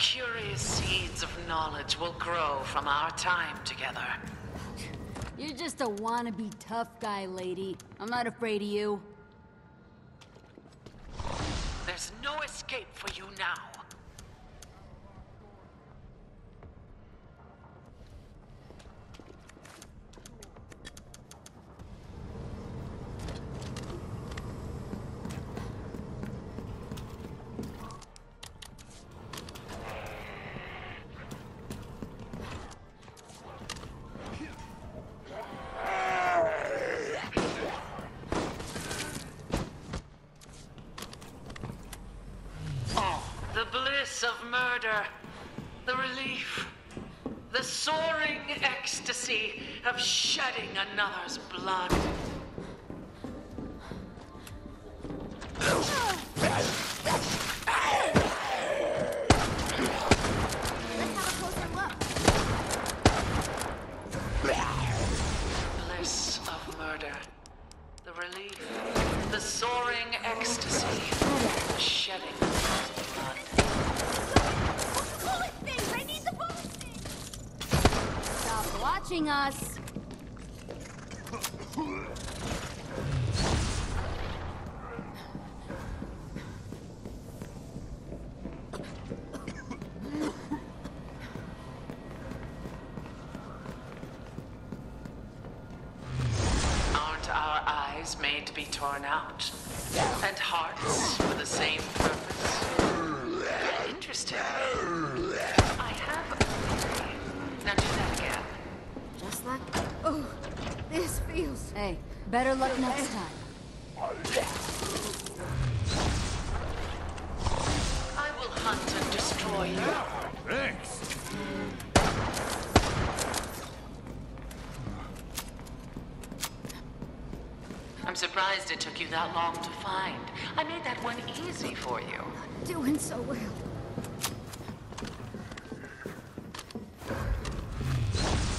curious seeds of knowledge will grow from our time together. You're just a wannabe tough guy, lady. I'm not afraid of you. There's no escape for you now. The bliss of murder, the relief, the soaring ecstasy of shedding another's blood. Our made to be torn out? And hearts for the same purpose? Interesting. I have a theory. Now do that again. Just like... Oh, this feels... Hey, better luck next time. I will hunt and destroy you. Thanks. I'm surprised it took you that long to find. I made that one easy for you. I'm Doing so well.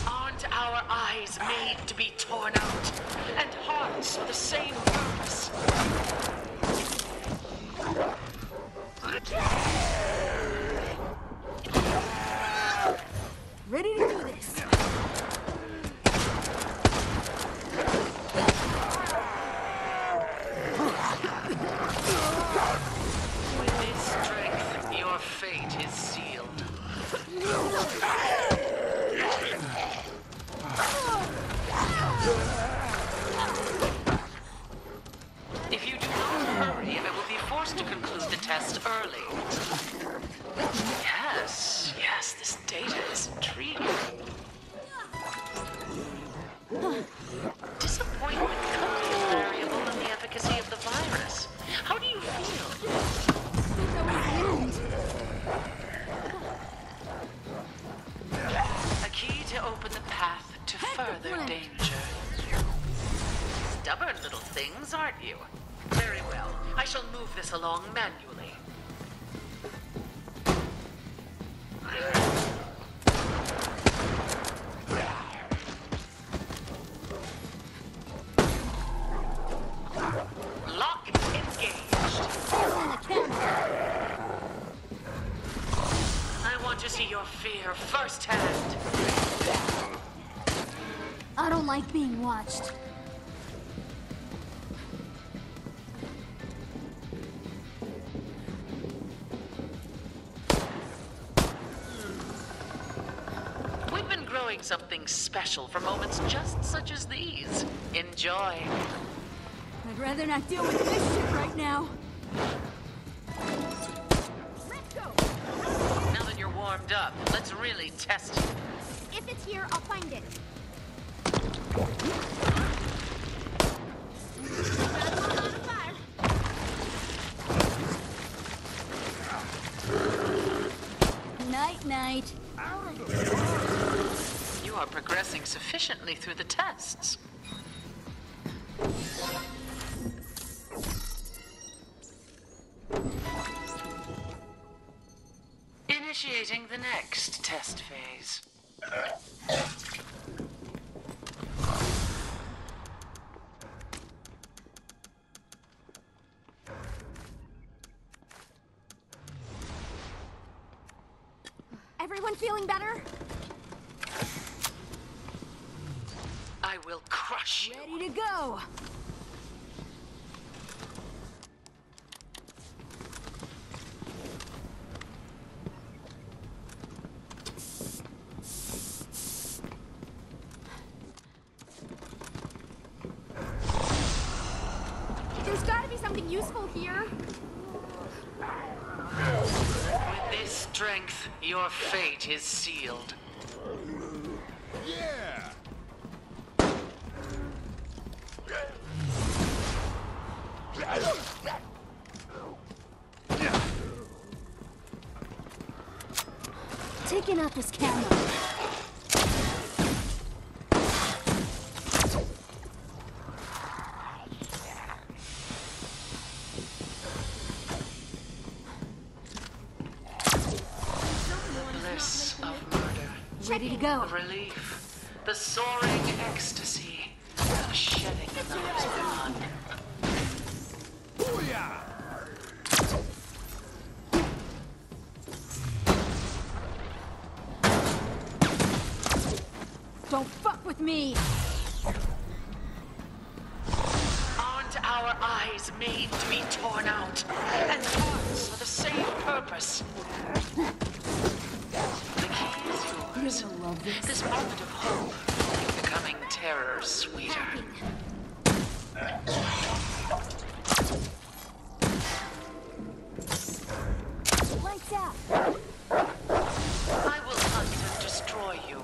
Aren't our eyes made to be torn out? And hearts for the same purpose? Things, aren't you? Very well. I shall move this along manually. Lock engaged. I want to see your fear firsthand. I don't like being watched. We've been growing something special for moments just such as these. Enjoy. I'd rather not deal with this shit right now. Let's go! Now that you're warmed up, let's really test you. If it's here, I'll find it. Another progressing sufficiently through the tests. Initiating the next test phase. everyone feeling better? I will crush you. Ready to go. There's gotta be something useful here. With this strength, your fate is sealed. Yeah! Taking out this camera. Of. Ready to go. Relief. The soaring ecstasy. The shedding another's blood. Booyah! Don't fuck with me. Aren't our eyes made to be torn out? And hearts for the same purpose? The key is You're yours. gonna love this. This moment of hope, becoming terror sweeter. I will hunt and destroy you.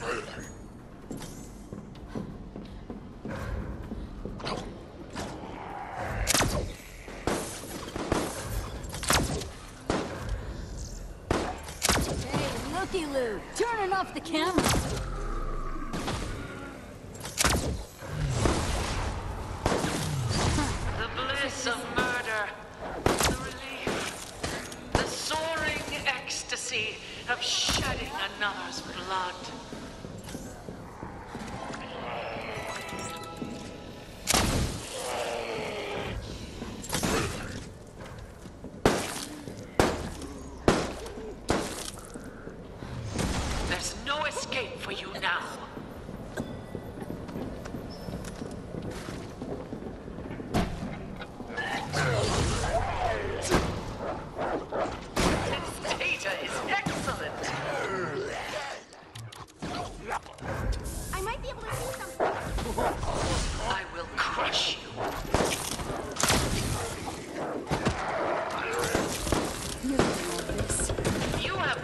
Hey. Turning off the camera.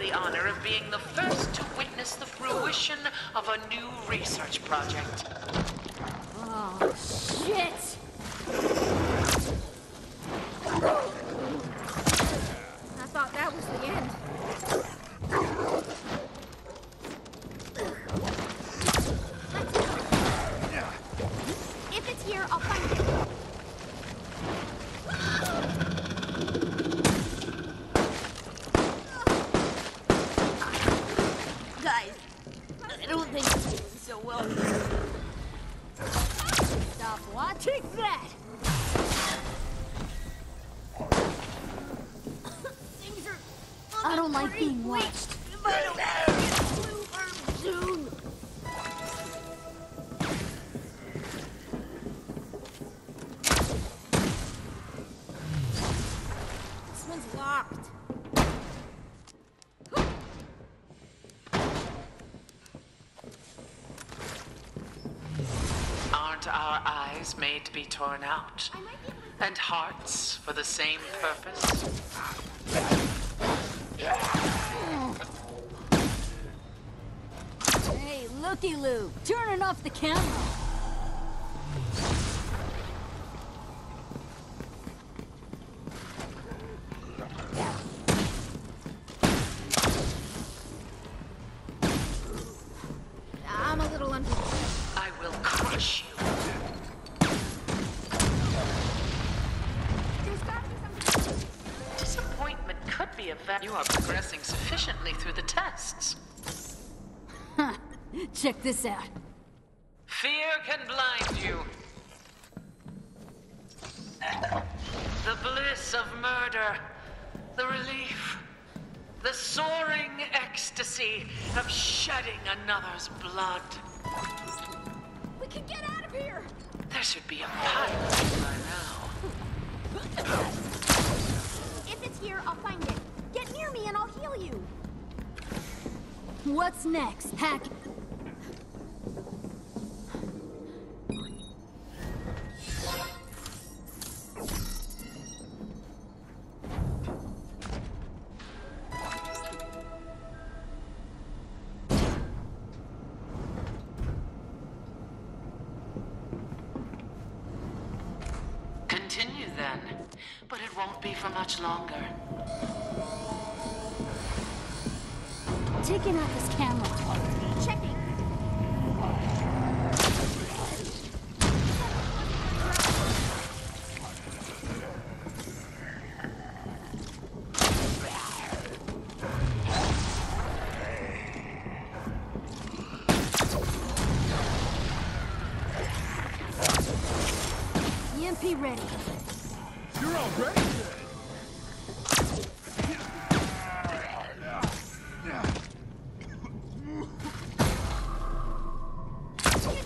The honor of being the first to witness the fruition of a new research project. Oh, shit. I thought that was the end. Let's go. If it's here, I'll find it. Guys, I don't think I'm doing so well. Stop watching that. I don't like being watched. Eyes made to be torn out? And hearts for the same purpose? Hey, looky Lou. Turning off the camera. Be You are progressing sufficiently through the tests. Huh. Check this out. Fear can blind you. The bliss of murder. The relief. The soaring ecstasy of shedding another's blood. We can get out of here! There should be a pilot by now. If it's here, I'll find it. What's next? Hack. Taking out this camera. Checking.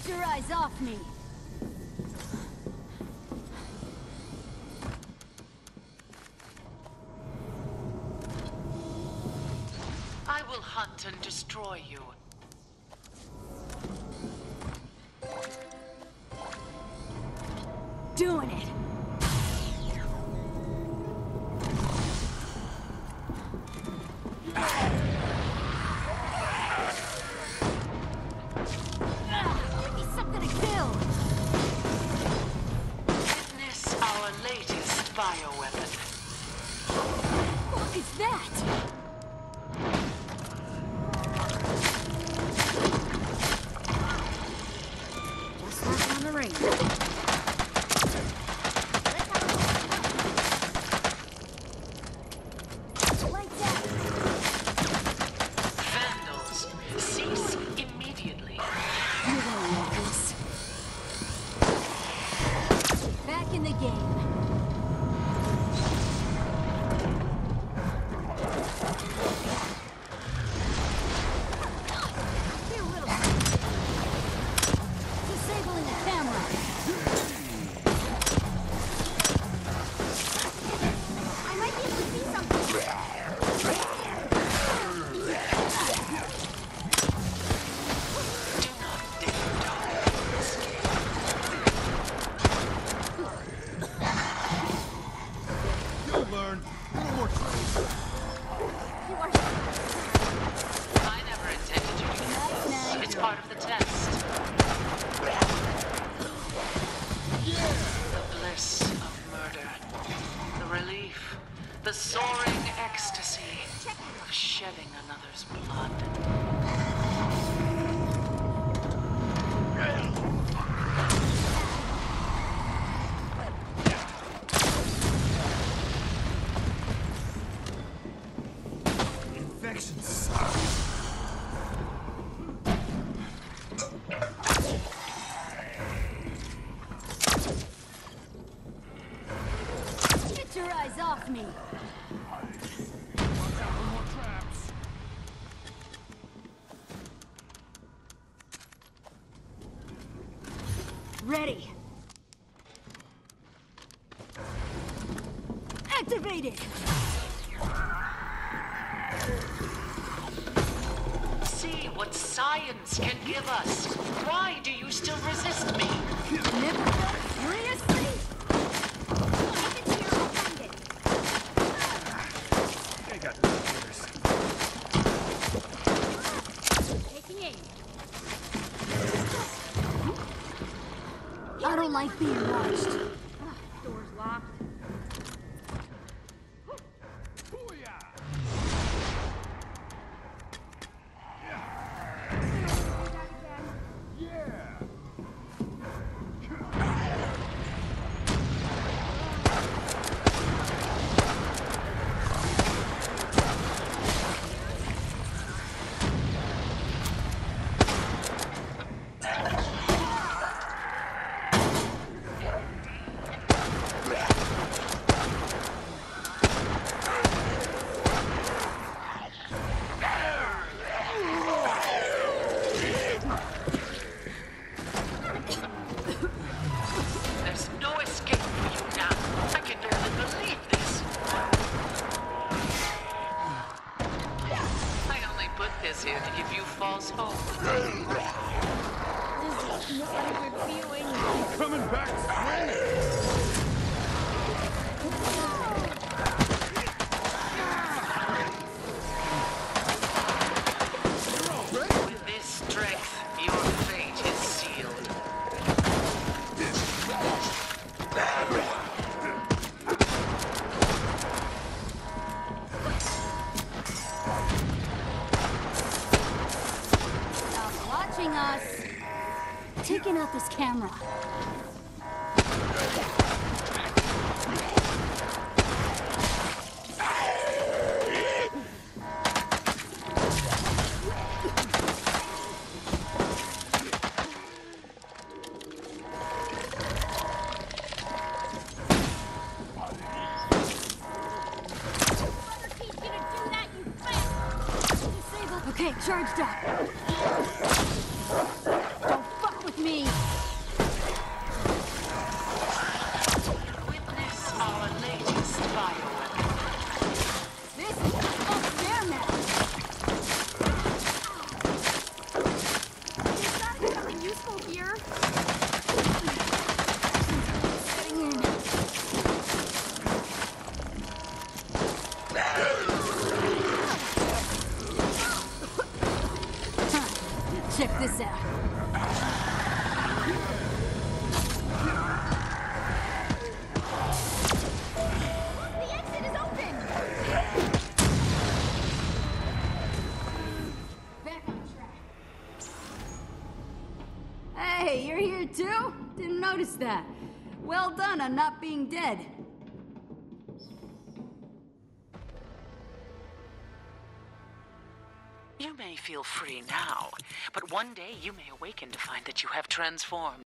Get your eyes off me. I will hunt and destroy you. Doing it. Bioweapon. What is that? Part of the test. Activated. See what science can give us. Why do you still resist me? Never felt furiously? Us. Taking out this camera. Okay, charged up. Don't fuck with me. Witness our latest bioweapon. Hey, you're here too? Didn't notice that. Well done on not being dead. Feel free now, but one day you may awaken to find that you have transformed